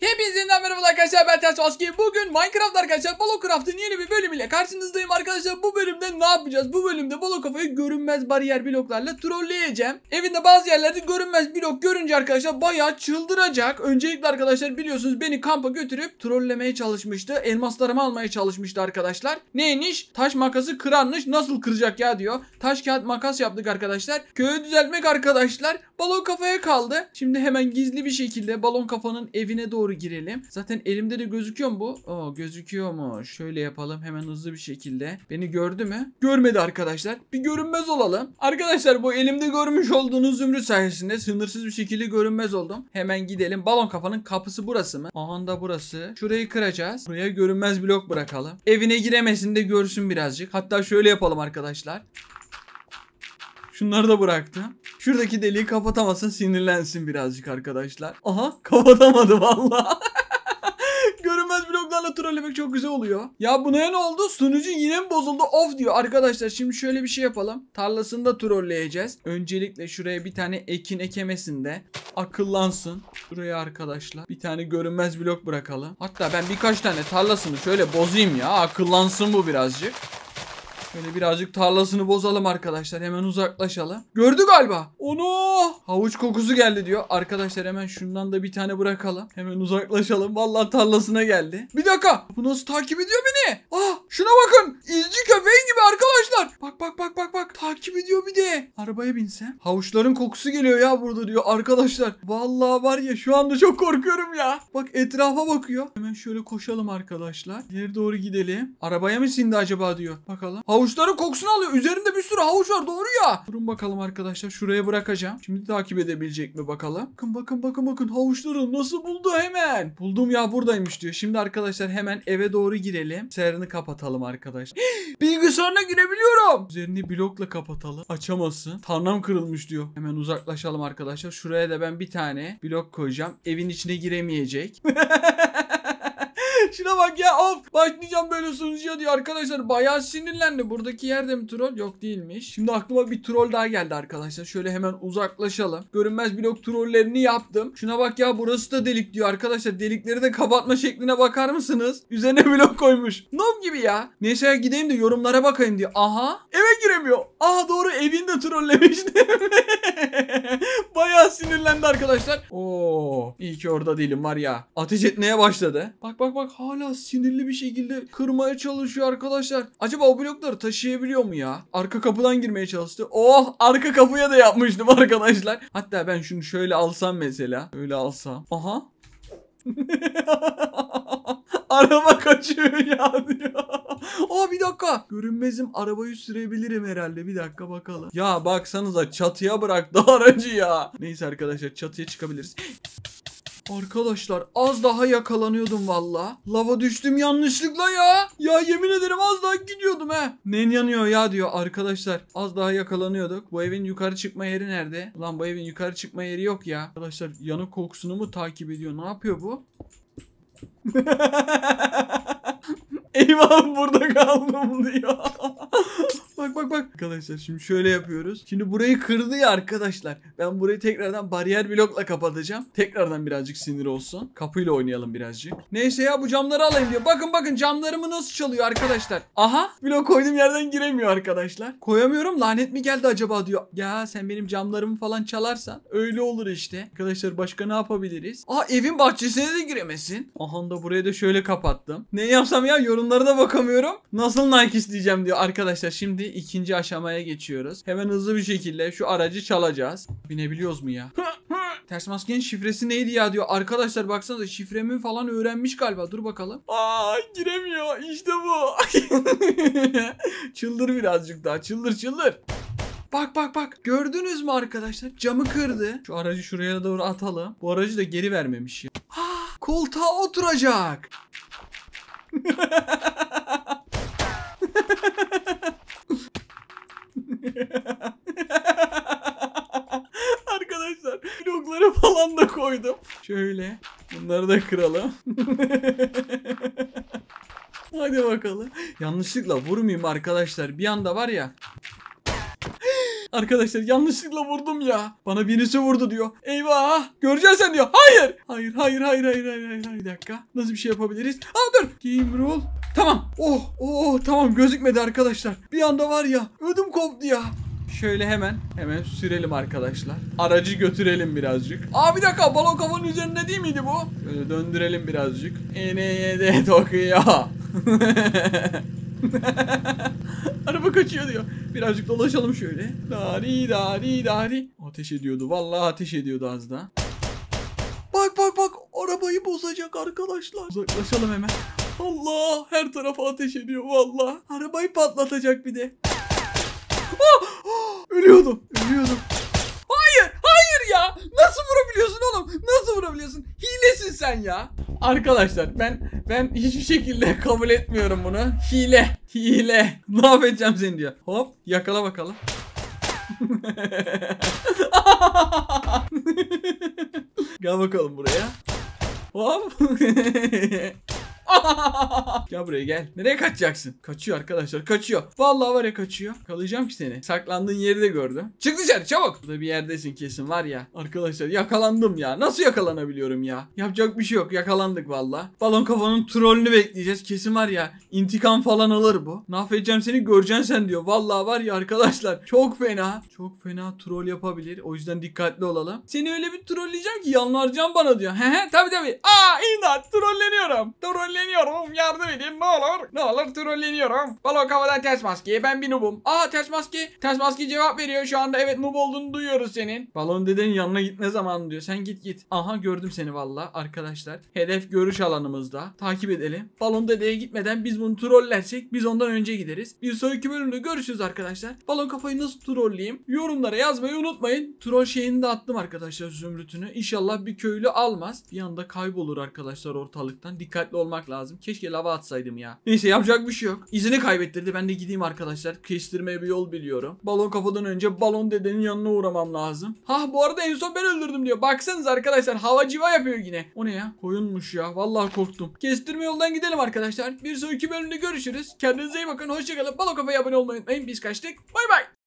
Hepinize merhaba arkadaşlar ben Ters Vaski. Bugün Minecraft arkadaşlar Balocraft'ın yeni bir bölümüyle karşınızdayım arkadaşlar. Bu bölümde ne yapacağız? Bu bölümde Balo kafayı görünmez bariyer bloklarla trolleyeceğim. Evinde bazı yerlerde görünmez blok görünce arkadaşlar bayağı çıldıracak. Öncelikle arkadaşlar biliyorsunuz beni kampa götürüp trollemeye çalışmıştı. Elmaslarımı almaya çalışmıştı arkadaşlar. Neymiş? Taş makası kıranmış. Nasıl kıracak ya diyor. Taş kağıt makas yaptık arkadaşlar. Köyü düzeltmek arkadaşlar. Balon kafaya kaldı. Şimdi hemen gizli bir şekilde balon kafanın evine doğru girelim. Zaten elimde de gözüküyor mu bu? Oo gözüküyor mu? Şöyle yapalım hemen hızlı bir şekilde. Beni gördü mü? Görmedi arkadaşlar. Bir görünmez olalım. Arkadaşlar bu elimde görmüş olduğunuz zümrüt sayesinde sınırsız bir şekilde görünmez oldum. Hemen gidelim. Balon kafanın kapısı burası mı? Aha da burası. Şurayı kıracağız. Buraya görünmez blok bırakalım. Evine giremesin de görsün birazcık. Hatta şöyle yapalım arkadaşlar. Şunları da bıraktım. Şuradaki deliği kapatamasın sinirlensin birazcık arkadaşlar. Aha kapatamadı valla. Görünmez bloklarla trollemek çok güzel oluyor. Ya buna ne oldu? Sunucu yine mi bozuldu? Of diyor. Arkadaşlar şimdi şöyle bir şey yapalım. Tarlasında trolleyeceğiz. Öncelikle şuraya bir tane ekin ekemesin de akıllansın. Şuraya arkadaşlar bir tane görünmez blok bırakalım. Hatta ben birkaç tane tarlasını şöyle bozayım ya. Akıllansın bu birazcık. Şöyle birazcık tarlasını bozalım arkadaşlar. Hemen uzaklaşalım. Gördü galiba. Onu havuç kokusu geldi diyor. Arkadaşlar hemen şundan da bir tane bırakalım. Hemen uzaklaşalım. Vallahi tarlasına geldi. Bir dakika. Bu nasıl takip ediyor beni? Ah şuna bakın. İzci köpeğin gibi arkadaşlar. Bak bak bak bak bak. Takip ediyor bir de. Arabaya binsem. Havuçların kokusu geliyor ya burada diyor arkadaşlar. Vallahi var ya şu anda çok korkuyorum ya. Bak etrafa bakıyor. Hemen şöyle koşalım arkadaşlar. İleri doğru gidelim. Arabaya mı sindi acaba diyor. Bakalım. Havuçların kokusunu alıyor. Üzerinde bir sürü havuç var doğru ya. Durun bakalım arkadaşlar. Şuraya bırakacağım. Şimdi takip edebilecek mi bakalım. Bakın bakın bakın bakın havuçları nasıl buldu hemen. Buldum ya buradaymış diyor. Şimdi arkadaşlar hemen eve doğru girelim. Serini kapatalım arkadaşlar. Bilgisayarına girebiliyorum. Üzerini blokla kapatalım. Açamazsın. Tarnam kırılmış diyor. Hemen uzaklaşalım arkadaşlar. Şuraya da ben bir tane blok koyacağım. Evin içine giremeyecek. Şuna bak ya of! Başlayacağım böyle sunucuya diyor. Arkadaşlar bayağı sinirlendi. Buradaki yerde mi troll? Yok değilmiş. Şimdi aklıma bir troll daha geldi arkadaşlar. Şöyle hemen uzaklaşalım. Görünmez blok trollerini yaptım. Şuna bak ya burası da delik diyor. Arkadaşlar delikleri de kapatma şekline bakar mısınız? Üzerine blok koymuş. Noob gibi ya. Neyse gideyim de yorumlara bakayım diyor. Aha! Eve giremiyor. Aha doğru evini de trollemiştim bayağı sinirlendi arkadaşlar Oo iyi ki orada değilim var ya ateş etmeye başladı bak bak bak hala sinirli bir şekilde kırmaya çalışıyor arkadaşlar. Acaba o blokları taşıyabiliyor mu ya? Arka kapıdan girmeye çalıştı. Oh arka kapıya da yapmıştım arkadaşlar. Hatta ben şunu şöyle alsam mesela. Öyle alsam. Aha. Araba kaçıyor ya diyor. Aa bir dakika. Görünmezim arabayı sürebilirim herhalde. Bir dakika bakalım. Ya baksanıza çatıya bıraktı aracı ya. Neyse arkadaşlar çatıya çıkabiliriz. Arkadaşlar az daha yakalanıyordum valla. Lava düştüm yanlışlıkla ya. Ya yemin ederim az daha gidiyordum he. Nen yanıyor ya diyor arkadaşlar. Az daha yakalanıyorduk. Bu evin yukarı çıkma yeri nerede? Ulan bu evin yukarı çıkma yeri yok ya. Arkadaşlar yanık kokusunu mu takip ediyor? Ne yapıyor bu? Eyvah burada kaldım diyor. bak bak bak. Arkadaşlar şimdi şöyle yapıyoruz. Şimdi burayı kırdı ya arkadaşlar. Ben burayı tekrardan bariyer blokla kapatacağım. Tekrardan birazcık sinir olsun. Kapıyla oynayalım birazcık. Neyse ya bu camları alayım diyor. Bakın bakın camlarımı nasıl çalıyor arkadaşlar. Aha blok koydum yerden giremiyor arkadaşlar. Koyamıyorum lanet mi geldi acaba diyor. Ya sen benim camlarımı falan çalarsan öyle olur işte. Arkadaşlar başka ne yapabiliriz? Aa evin bahçesine de giremesin. Aha da burayı da şöyle kapattım. Ne yapsam ya yorumlara da bakamıyorum. Nasıl Nike isteyeceğim diyor arkadaşlar. Şimdi ikinci aşamaya geçiyoruz. Hemen hızlı bir şekilde şu aracı çalacağız. Binebiliyoruz mu ya? Ters maskenin şifresi neydi ya diyor. Arkadaşlar baksanıza şifremi falan öğrenmiş galiba. Dur bakalım. Aa giremiyor. İşte bu. çıldır birazcık daha. Çıldır çıldır. Bak bak bak gördünüz mü arkadaşlar camı kırdı. Şu aracı şuraya doğru atalım. Bu aracı da geri vermemiş ya. Ah, koltuğa oturacak. falan da koydum. Şöyle bunları da kıralım. Hadi bakalım. Yanlışlıkla vurmayayım arkadaşlar. Bir anda var ya. Arkadaşlar yanlışlıkla vurdum ya. Bana birisi vurdu diyor. Eyvah. Göreceksin sen diyor. Hayır. Hayır hayır hayır hayır hayır hayır. Bir dakika. Nasıl bir şey yapabiliriz? Aa dur. Game rule. Tamam. Oh oh tamam gözükmedi arkadaşlar. Bir anda var ya ödüm koptu ya. Şöyle hemen hemen sürelim arkadaşlar. Aracı götürelim birazcık. Aa bir dakika balon kafanın üzerinde değil miydi bu? Böyle döndürelim birazcık. Eneye de tokuyor. Araba kaçıyor diyor. Birazcık dolaşalım şöyle. Dari dari dari. Ateş ediyordu. Vallahi ateş ediyordu az daha. Bak bak bak. Arabayı bozacak arkadaşlar. Uzaklaşalım hemen. Allah her tarafa ateş ediyor vallahi. Arabayı patlatacak bir de. Ah! Ölüyordum. Ölüyordum. Hayır, hayır ya. Nasıl vurabiliyorsun oğlum? Nasıl vurabiliyorsun? Hilesin sen ya. Arkadaşlar ben ben hiçbir şekilde kabul etmiyorum bunu. Hile, hile. Ne yapacağım seni diyor. Hop, yakala bakalım. Gel bakalım buraya. Hop. Gel buraya gel. Nereye kaçacaksın? Kaçıyor arkadaşlar kaçıyor. Vallahi var ya kaçıyor. Kalacağım ki seni. Saklandığın yeri de gördüm. Çık dışarı çabuk. Burada bir yerdesin kesin var ya. Arkadaşlar yakalandım ya. Nasıl yakalanabiliyorum ya? Yapacak bir şey yok. Yakalandık valla. Balon kafanın trollünü bekleyeceğiz. Kesin var ya. intikam falan alır bu. Yapacağım seni göreceksin sen diyor. Vallahi var ya arkadaşlar. Çok fena. Çok fena troll yapabilir. O yüzden dikkatli olalım. Seni öyle bir trolleyeceğim ki yanlarcan bana diyor. He he tabi tabi. Aa imdat trolleniyorum. Trolleniyorum. Yardım edin ne olur. Ne olur trolleniyorum. Balon kafadan ters maskeye ben bir noobum. Aa ters maske. Ters maske cevap veriyor şu anda. Evet noob olduğunu duyuyoruz senin. Balon dedenin yanına gitme zamanı diyor. Sen git git. Aha gördüm seni valla arkadaşlar. Hedef görüş alanımızda. Takip edelim. Balon dedeye gitmeden biz bunu trollersek biz ondan önce gideriz. Bir sonraki bölümde görüşürüz arkadaşlar. Balon kafayı nasıl trolleyeyim? Yorumlara yazmayı unutmayın. Troll şeyini de attım arkadaşlar zümrütünü. İnşallah bir köylü almaz. Bir anda kaybolur arkadaşlar ortalıktan. Dikkatli olmak lazım. Keşke lava atsaydım ya. Neyse yapacak bir şey yok. İzini kaybettirdi. Ben de gideyim arkadaşlar. Kestirmeye bir yol biliyorum. Balon kafadan önce balon dedenin yanına uğramam lazım. Ha bu arada en son ben öldürdüm diyor. Baksanız arkadaşlar hava civa yapıyor yine. O ne ya? Koyunmuş ya. Vallahi korktum. Kestirme yoldan gidelim arkadaşlar. Bir sonraki bölümde görüşürüz. Kendinize iyi bakın. Hoşçakalın. Balon kafaya abone olmayı unutmayın. Biz kaçtık. Bay bay.